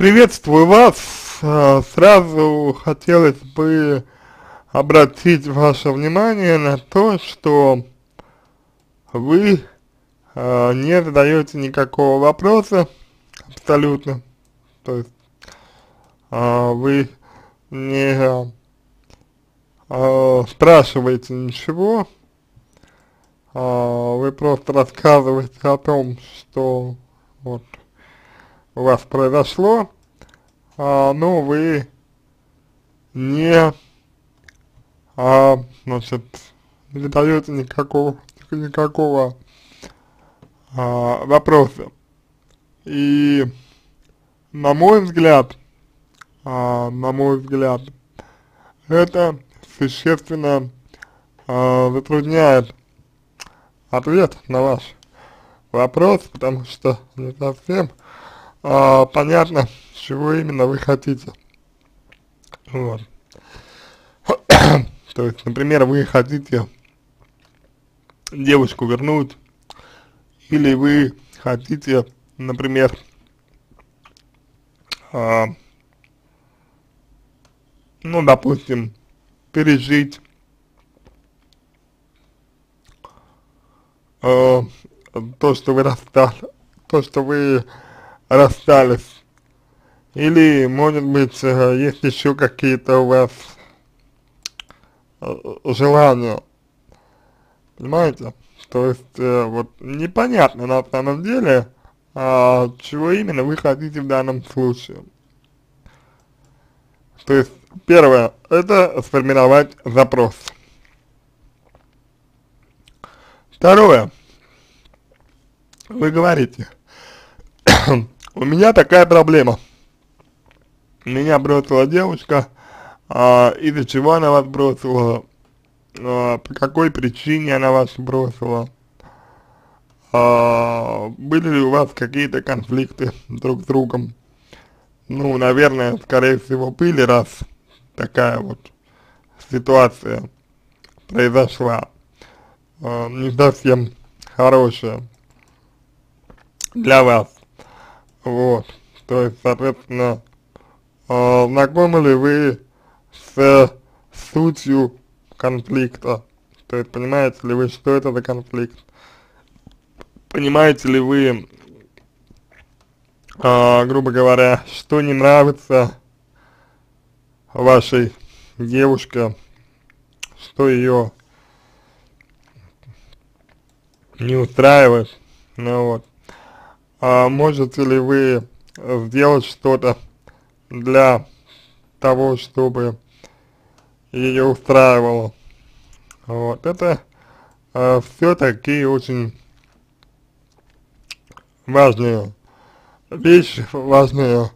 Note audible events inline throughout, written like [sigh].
Приветствую вас. А, сразу хотелось бы обратить ваше внимание на то, что вы э, не задаете никакого вопроса абсолютно. То есть э, вы не спрашиваете ничего, вы просто рассказываете о том, что вот у вас произошло, а, но вы не, а, значит, не задаете никакого, никакого а, вопроса. И на мой взгляд, а, на мой взгляд, это существенно а, затрудняет ответ на ваш вопрос, потому что не совсем а, понятно, чего именно вы хотите. Вот. [coughs] То есть, например, вы хотите девушку вернуть, или вы хотите, например, а, ну, допустим, пережить а, то, что вы расстали, то, что вы расстались. Или, может быть, э, есть еще какие-то у вас э, желания. Понимаете? То есть, э, вот непонятно на самом деле, а, чего именно вы хотите в данном случае. То есть, первое, это сформировать запрос. Второе, вы говорите, у меня такая проблема. Меня бросила девушка, а, из-за чего она вас бросила, а, по какой причине она вас бросила, а, были ли у вас какие-то конфликты друг с другом. Ну, наверное, скорее всего, были, раз такая вот ситуация произошла, а, не совсем хорошая для вас. Вот, то есть, соответственно, э, знакомы ли вы с сутью конфликта? То есть, понимаете ли вы, что это за конфликт? Понимаете ли вы, э, грубо говоря, что не нравится вашей девушке, что ее не устраивает, ну вот а можете ли вы сделать что-то для того, чтобы ее устраивало. Вот, это э, все такие очень важные вещи, важные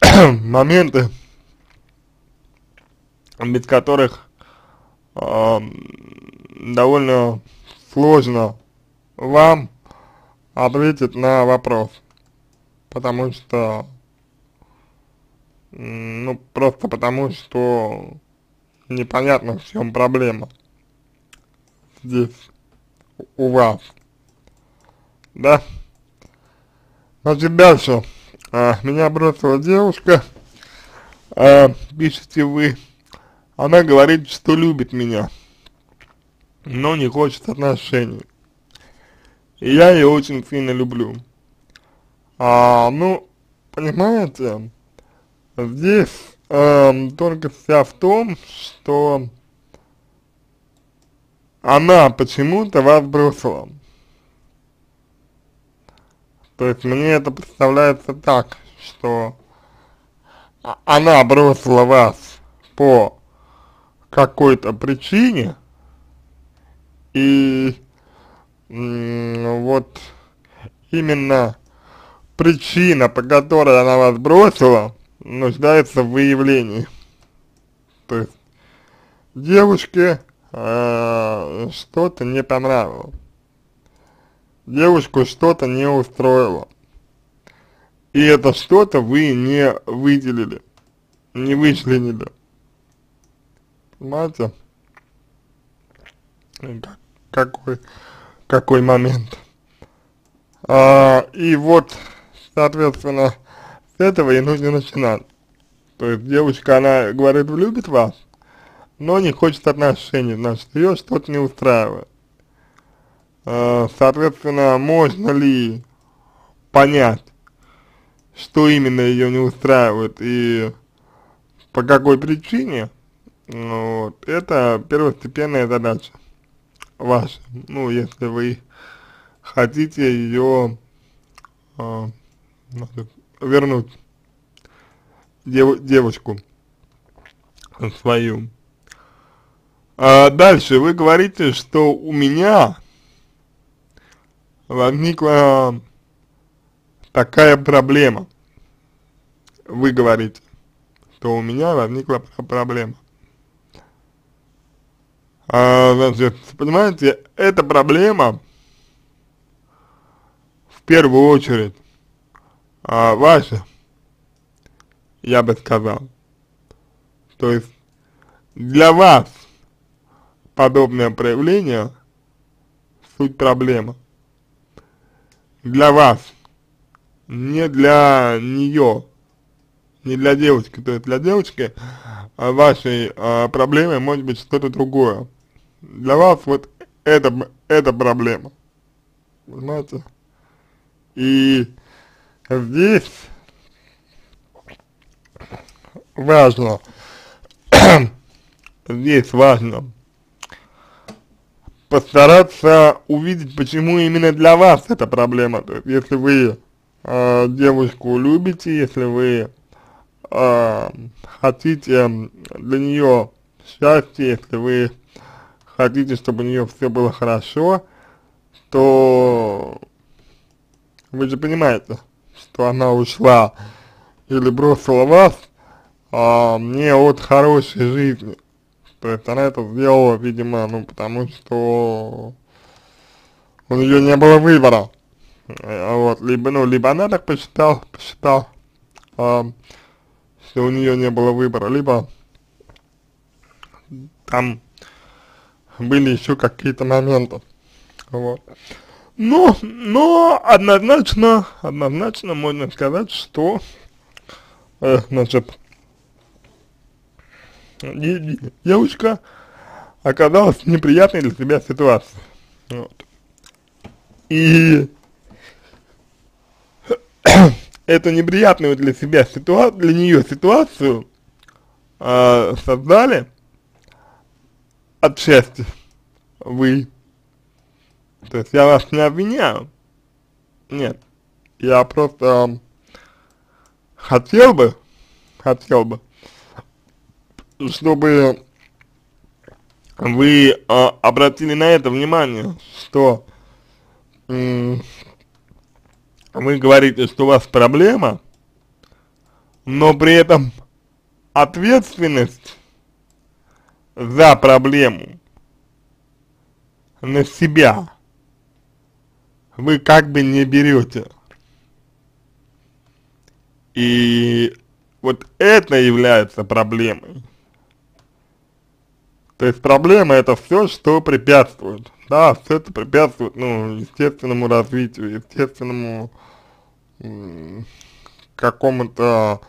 [coughs] моменты, без которых э, довольно сложно вам ответить на вопрос, потому что, ну, просто потому что непонятно, в чем проблема здесь у вас, да? Значит, дальше, а, меня бросила девушка, а, пишите вы, она говорит, что любит меня, но не хочет отношений. Я ее очень сильно люблю. А, ну, понимаете, здесь э, только вся в том, что она почему-то вас бросила. То есть мне это представляется так, что она бросила вас по какой-то причине, и вот именно причина, по которой она вас бросила, нуждается в выявлении. То есть девушке э, что-то не понравилось. Девушку что-то не устроило. И это что-то вы не выделили, не вычленили. Понимаете? Какой какой момент. А, и вот, соответственно, с этого и нужно начинать. То есть девушка, она говорит, любит вас, но не хочет отношений, значит, ее что-то не устраивает. Э, соответственно, можно ли понять, что именно ее не устраивает и по какой причине, ну вот, это первостепенная задача ваша. Ну, если вы хотите ее э, вернуть дев, девочку свою. А дальше вы говорите, что у меня возникла такая проблема. Вы говорите, что у меня возникла проблема. А, значит, понимаете, эта проблема в первую очередь а, ваша, я бы сказал. То есть для вас подобное проявление суть проблемы. Для вас, не для нее, не для девочки. То есть для девочки а, вашей а, проблемой может быть что-то другое. Для вас вот это, это проблема. Понимаете? И здесь важно, [coughs] здесь важно постараться увидеть, почему именно для вас эта проблема. То есть, если вы э, девушку любите, если вы э, хотите для нее счастья, если вы хотите, чтобы у нее все было хорошо, то вы же понимаете, что она ушла или бросила вас а, не от хорошей жизни. То есть она это сделала, видимо, ну, потому что у нее не было выбора. А вот, либо, ну, либо она так посчитала, посчитала, а, что у нее не было выбора, либо там были еще какие-то моменты. Вот. Но, но однозначно, однозначно можно сказать, что, э, значит, девушка оказалась в неприятной для себя ситуации. Вот. И [coughs] эту неприятную для себя ситуацию, для нее ситуацию э, создали отчасти вы то есть я вас не обвиняю. Нет. Я просто хотел бы, хотел бы, чтобы вы а, обратили на это внимание, что вы говорите, что у вас проблема, но при этом ответственность за проблему на себя вы как бы не берете. И вот это является проблемой. То есть проблема это все, что препятствует. Да, все это препятствует, ну, естественному развитию, естественному какому-то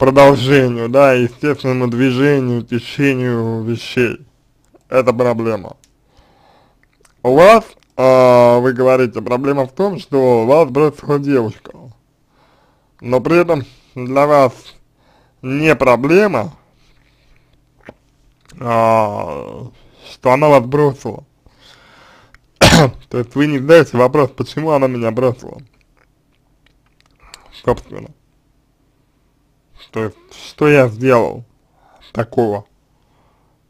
продолжению, да, естественному движению, течению вещей. Это проблема. У вас а, вы говорите, проблема в том, что вас бросила девушка, но при этом для вас не проблема, а, что она вас бросила. [coughs] То есть вы не задаете вопрос, почему она меня бросила. Собственно. То есть, что я сделал такого,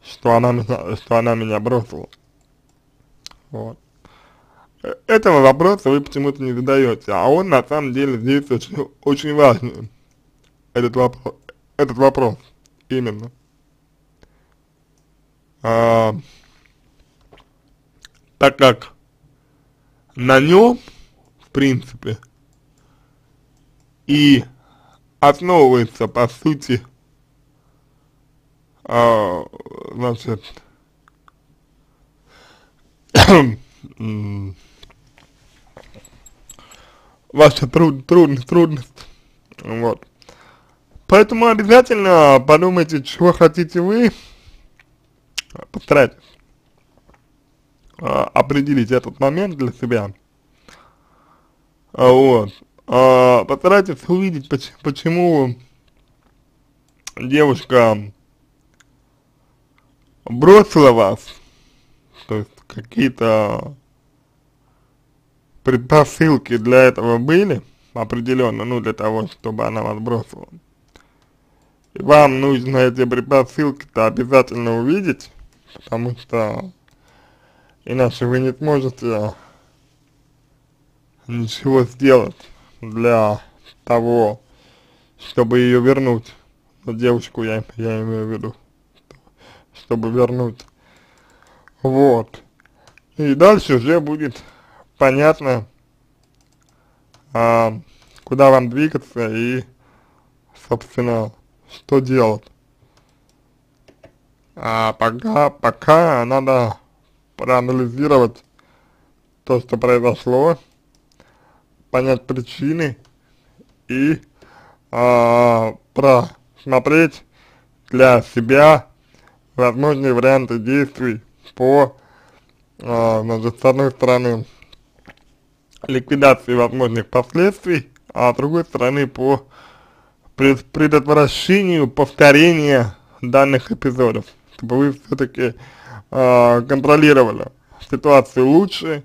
что она что она меня бросила. Вот этого вопроса вы почему-то не задаете, а он на самом деле здесь очень, очень важный, этот вопрос, этот вопрос именно. А, так как на нем, в принципе, и основывается, по сути, а, значит, [coughs] ваша труд, трудность, трудность. Вот. Поэтому обязательно подумайте, чего хотите вы, постарайтесь э, определить этот момент для себя, вот, э, постарайтесь увидеть, почему, почему девушка бросила вас, то есть какие-то предпосылки для этого были, определенно, ну, для того, чтобы она вас бросила. И вам нужно эти предпосылки-то обязательно увидеть, потому что иначе вы не сможете ничего сделать для того, чтобы ее вернуть. Девушку я, я имею в виду, чтобы вернуть. Вот. И дальше уже будет понятно, а, куда вам двигаться и, собственно, что делать. А пока, пока надо проанализировать то, что произошло, понять причины и а, просмотреть для себя возможные варианты действий по, а, значит, с одной стороны, ликвидации возможных последствий, а с другой стороны по предотвращению повторения данных эпизодов, чтобы вы все-таки э, контролировали ситуацию лучше